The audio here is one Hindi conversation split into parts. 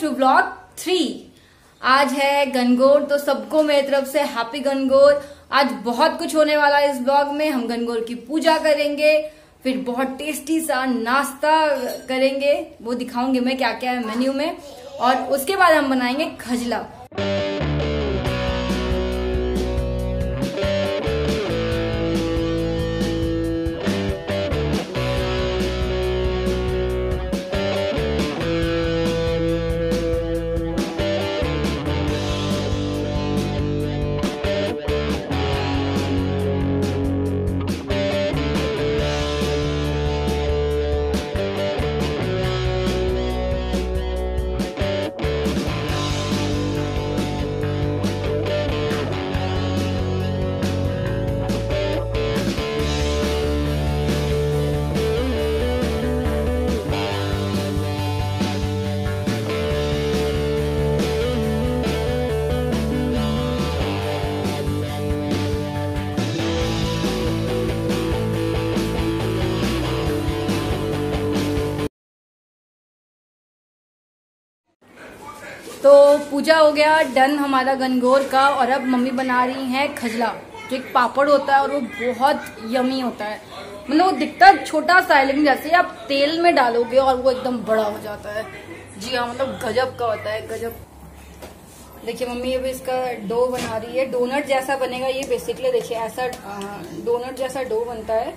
टू ब्लॉग थ्री आज है गनगोर तो सबको मेरी तरफ़ से हैप्पी गनगौर आज बहुत कुछ होने वाला है इस ब्लॉग में। हम गनगौर की पूजा करेंगे, फिर बहुत टेस्टी सा नाश्ता करेंगे। वो दिखाऊँगी मैं क्या क्या है मेन्यू में। और उसके बाद हम बनाएँगे खजला। तो पूजा हो गया, डन हमारा गनगौर का, और अब मम्मी बना रही हैं खजला, जो एक पापड़ होता है और वो बहुत यमी होता है। मतलब वो दिखता छोटा सा है, लेकिन जैसे आप तेल में डालोगे और वो एकदम बड़ा हो जाता है। जी हाँ मतलब गजब का होता है, गजब। देखिए मम्मी, अभी इसका डो बना रही है। डोनट जैसा बनेगा ये बेसिकली देखिए, ऐसा डोनट जैसा डो बनता है।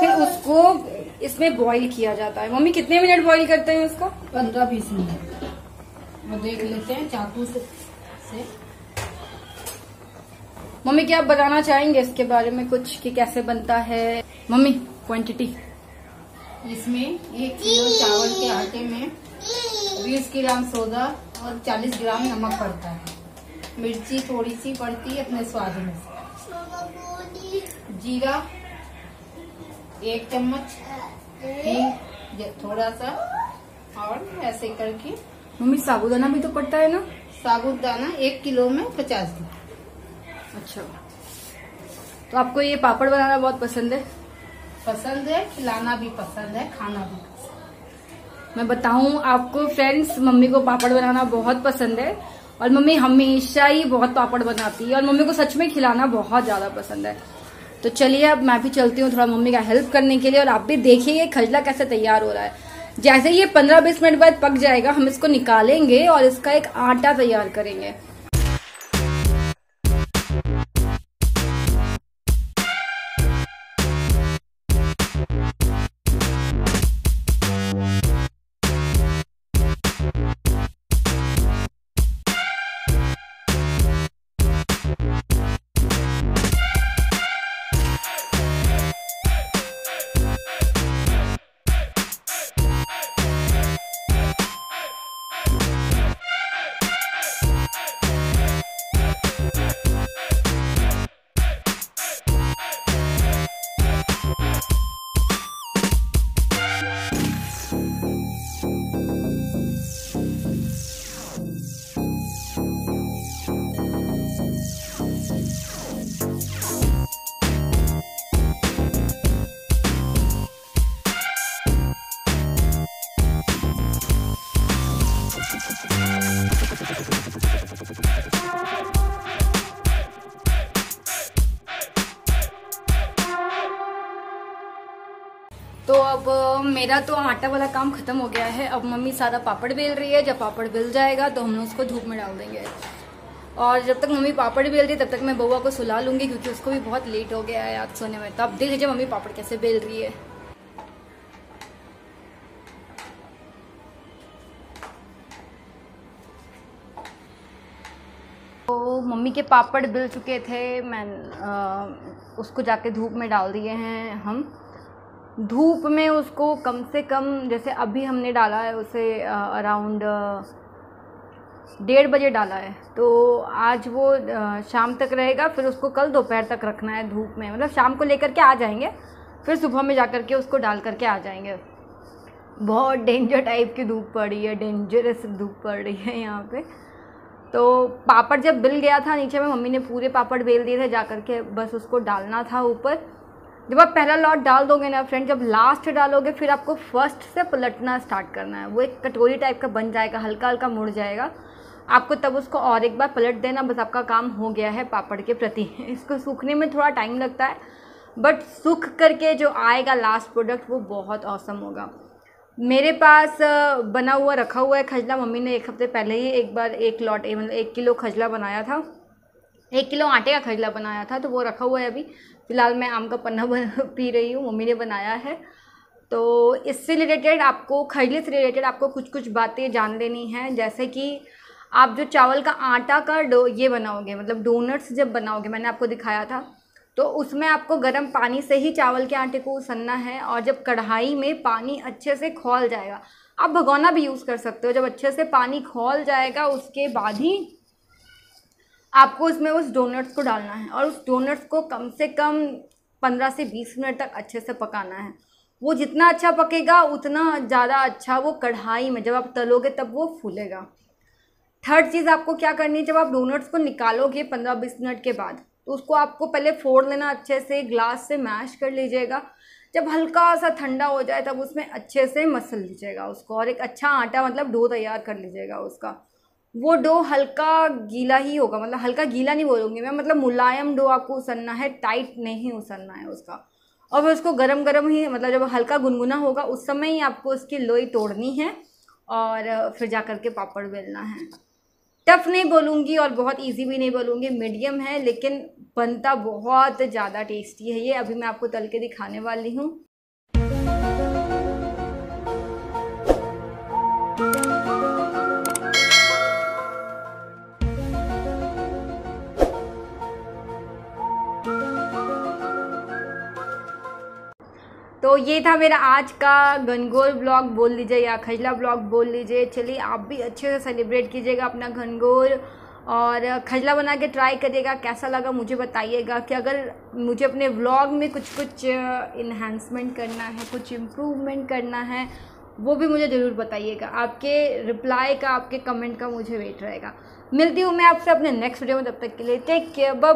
फिर उसको इसमें बॉईल किया जाता है। मम्मी, कितने मिनट बॉईल करते हैं उसको? पंद्रह बीस मिनट। वो देख लेते हैं चाकू से, से। मम्मी क्या आप बताना चाहेंगे इसके बारे में कुछ कि कैसे बनता है? मम्मी क्वांटिटी इसमें एक किलो चावल के आटे में बीस ग्राम सोडा और चालीस ग्राम नमक पड़ता है। मिर्ची थोड़ी सी पड़ती है अपने स्वाद में जीरा एक चम्मच हींग थोड़ा सा और ऐसे करके मम्मी साबुदाना भी तो पड़ता है ना? साबुदाना एक किलो में पचास ग्राम अच्छा। तो आपको ये पापड़ बनाना बहुत पसंद है? पसंद है खिलाना भी पसंद है खाना भी पसंद मैं बताऊँ आपको फ्रेंड्स मम्मी को पापड़ बनाना बहुत पसंद है। और मम्मी हमेशा ही बहुत पापड़ बनाती है। और मम्मी को सच में खिलाना बहुत ज़्यादा पसंद है। तो चलिए अब मैं भी चलती हूँ थोड़ा मम्मी का हेल्प करने के लिए। और आप भी देखिए खजला कैसे तैयार हो रहा है। जैसे ये 15-20 मिनट बाद पक जाएगा, हम इसको निकालेंगे और इसका एक आटा तैयार करेंगे। मेरा तो आटा वाला काम खत्म हो गया है। अब मम्मी सारा पापड़ बेल रही है। जब पापड़ बेल जाएगा तो हम उसको धूप में डाल देंगे। और जब तक मम्मी पापड़ बेल रही है तब तक मैं बउआ को सुला लूँगी क्योंकि उसको भी बहुत लेट हो गया है आज सोने में। तो अब देख लीजिए मम्मी पापड़ कैसे बेल रही है। तो मम्मी के पापड़ बिल चुके थे। मैं आ, उसको जाके धूप में डाल दिए हैं हम। धूप में उसको कम से कम, जैसे अभी हमने डाला है, उसे अराउंड डेढ़ बजे डाला है। तो आज वो शाम तक रहेगा, फिर उसको कल दोपहर तक रखना है धूप में। मतलब शाम को लेकर के आ जाएँगे, फिर सुबह में जा कर के उसको डाल करके आ जाएँगे। बहुत डेंजर टाइप की धूप पड़ रही है डेंजरस धूप पड़ रही है यहाँ पे। तो पापड़ जब बिल गया था नीचे में, मम्मी ने पूरे पापड़ बेल दिए थे जा कर के बस उसको डालना था ऊपर। जब आप पहला लॉट डाल दोगे ना फ्रेंड जब लास्ट डालोगे, फिर आपको फ़र्स्ट से पलटना स्टार्ट करना है। वो एक कटोरी टाइप का बन जाएगा हल्का हल्का मुड़ जाएगा। आपको तब उसको और एक बार पलट देना, बस आपका काम हो गया है पापड़ के प्रति। इसको सूखने में थोड़ा टाइम लगता है बट सूख करके जो आएगा लास्ट प्रोडक्ट वो बहुत औसम होगा। मेरे पास बना हुआ, रखा हुआ है खजला। मम्मी ने एक हफ़्ते पहले ही एक बार एक लॉट मतलब एक किलो खजला बनाया था। एक किलो आटे का खजला बनाया था तो वो रखा हुआ है अभी। फ़िलहाल मैं आम का पन्ना पी रही हूँ, मम्मी ने बनाया है। तो इससे रिलेटेड आपको, खजले से रिलेटेड आपको कुछ कुछ बातें जान लेनी हैं, जैसे कि आप जो चावल का आटा का डो, ये बनाओगे मतलब डोनट्स जब बनाओगे, मैंने आपको दिखाया था तो उसमें आपको गर्म पानी से ही चावल के आटे को सनना है, और जब कढ़ाई में पानी अच्छे से खोल जाएगा, आप भगोना भी यूज़ कर सकते हो, जब अच्छे से पानी खोल जाएगा, उसके बाद ही आपको उसमें उस डोनट्स को डालना है और उस डोनट्स को कम से कम पंद्रह से बीस मिनट तक अच्छे से पकाना है। वो जितना अच्छा पकेगा, उतना ज़्यादा अच्छा वो कढ़ाई में जब आप तलोगे तब वो फूलेगा। थर्ड चीज़ आपको क्या करनी है, जब आप डोनट्स को निकालोगे पंद्रह बीस मिनट के बाद तो उसको आपको पहले फोड़ लेना, अच्छे से ग्लास से मैश कर लीजिएगा। जब हल्का सा ठंडा हो जाए तब उसमें अच्छे से मसल लीजिएगा उसको और एक अच्छा आटा मतलब डो तैयार कर लीजिएगा उसका। वो डो हल्का गीला ही होगा मतलब हल्का गीला नहीं बोलूँगी मैं मतलब मुलायम डो आपको उसलना है टाइट नहीं उसलना है उसका। और फिर उसको गरम गरम ही मतलब जब हल्का गुनगुना होगा, उस समय ही आपको उसकी लोई तोड़नी है और फिर जा कर के पापड़ बेलना है। टफ़ नहीं बोलूँगी और बहुत इजी भी नहीं बोलूँगी मीडियम है, लेकिन बनता बहुत ज़्यादा टेस्टी है। ये अभी मैं आपको तल के दिखाने वाली हूँ। तो ये था मेरा आज का घनघोर ब्लॉग बोल लीजिए, या खजला ब्लॉग बोल लीजिए। चलिए, आप भी अच्छे से सेलिब्रेट कीजिएगा अपना घनघोर और खजला बना के ट्राई करिएगा। कैसा लगा मुझे बताइएगा कि अगर मुझे अपने व्लॉग में कुछ कुछ इन्हेंसमेंट करना है, कुछ इम्प्रूवमेंट करना है, वो भी मुझे ज़रूर बताइएगा। आपके रिप्लाई का, आपके कमेंट का मुझे वेट रहेगा। मिलती हूँ मैं आपसे अपने नेक्स्ट वीडियो में, तब तक के लिए टेक केयर बाय